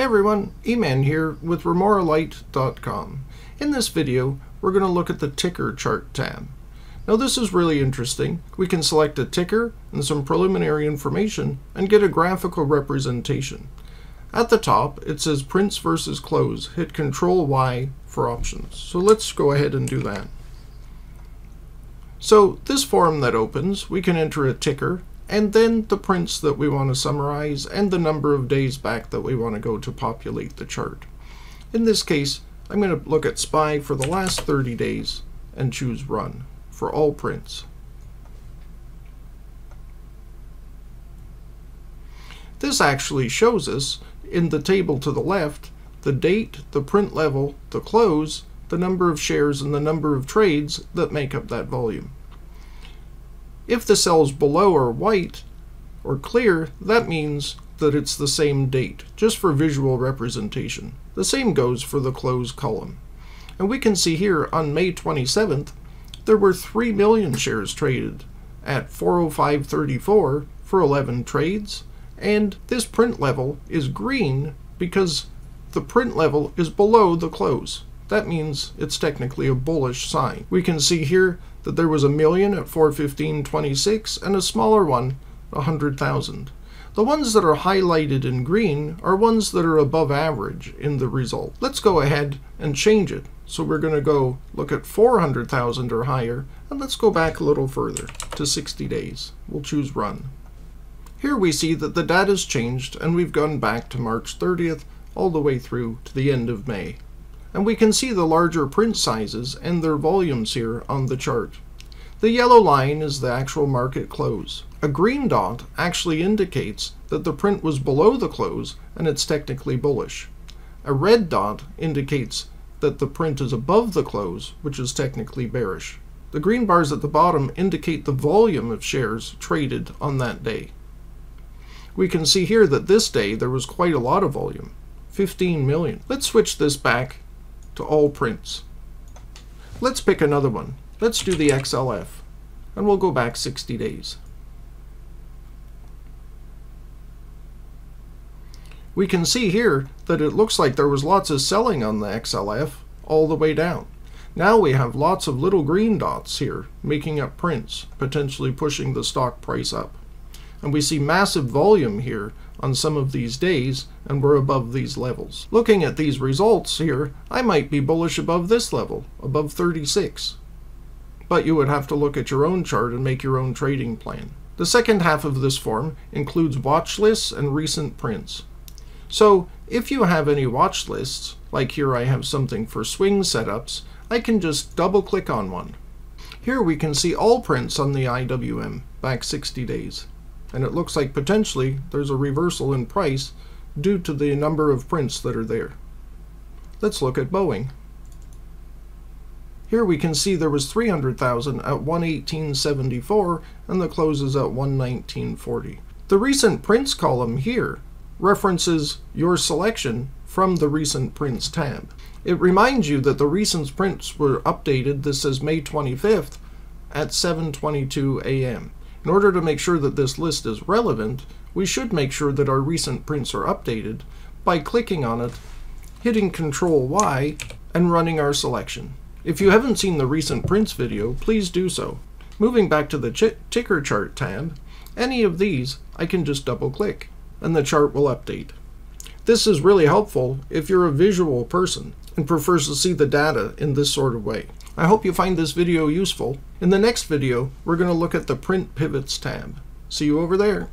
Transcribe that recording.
Hey everyone, Eman here with RemoraLite.com. In this video, we're going to look at the ticker chart tab. Now this is really interesting. We can select a ticker and some preliminary information and get a graphical representation. At the top, it says prints versus close. Hit Control Y for options. So let's go ahead and do that. So this form that opens, we can enter a ticker and then the prints that we want to summarize, and the number of days back that we want to go to populate the chart. In this case, I'm going to look at SPY for the last 30 days and choose Run for all prints. This actually shows us in the table to the left the date, the print level, the close, the number of shares, and the number of trades that make up that volume. If the cells below are white or clear, that means that it's the same date, just for visual representation. The same goes for the close column. And we can see here on May 27th, there were 3 million shares traded at 405.34 for 11 trades, and this print level is green because the print level is below the close. That means it's technically a bullish sign. We can see here that there was a million at 415.26 and a smaller one, 100,000. The ones that are highlighted in green are ones that are above average in the result. Let's go ahead and change it. So we're going to go look at 400,000 or higher, and let's go back a little further to 60 days. We'll choose Run. Here we see that the data's changed, and we've gone back to March 30th all the way through to the end of May and we can see the larger print sizes and their volumes here on the chart. The yellow line is the actual market close. A green dot actually indicates that the print was below the close and it's technically bullish. A red dot indicates that the print is above the close, which is technically bearish. The green bars at the bottom indicate the volume of shares traded on that day. We can see here that this day there was quite a lot of volume, 15 million. Let's switch this back to all prints. Let's pick another one. Let's do the XLF, and we'll go back 60 days. We can see here that it looks like there was lots of selling on the XLF all the way down. Now we have lots of little green dots here making up prints, potentially pushing the stock price up. And we see massive volume here on some of these days, and we're above these levels. Looking at these results here, I might be bullish above this level, above 36. But you would have to look at your own chart and make your own trading plan. The second half of this form includes watch lists and recent prints. So if you have any watch lists, like here I have something for swing setups, I can just double click on one. Here we can see all prints on the IWM back 60 days and it looks like potentially there's a reversal in price due to the number of prints that are there. Let's look at Boeing. Here we can see there was 300,000 at 118.74 and the close is at 119.40. The recent prints column here references your selection from the recent prints tab. It reminds you that the recent prints were updated, this is May 25th, at 7.22 a.m. In order to make sure that this list is relevant, we should make sure that our recent prints are updated by clicking on it, hitting Control Y, and running our selection. If you haven't seen the recent prints video, please do so. Moving back to the ticker chart tab, any of these I can just double click and the chart will update. This is really helpful if you're a visual person and prefers to see the data in this sort of way. I hope you find this video useful. In the next video, we're going to look at the Print Pivots tab. See you over there.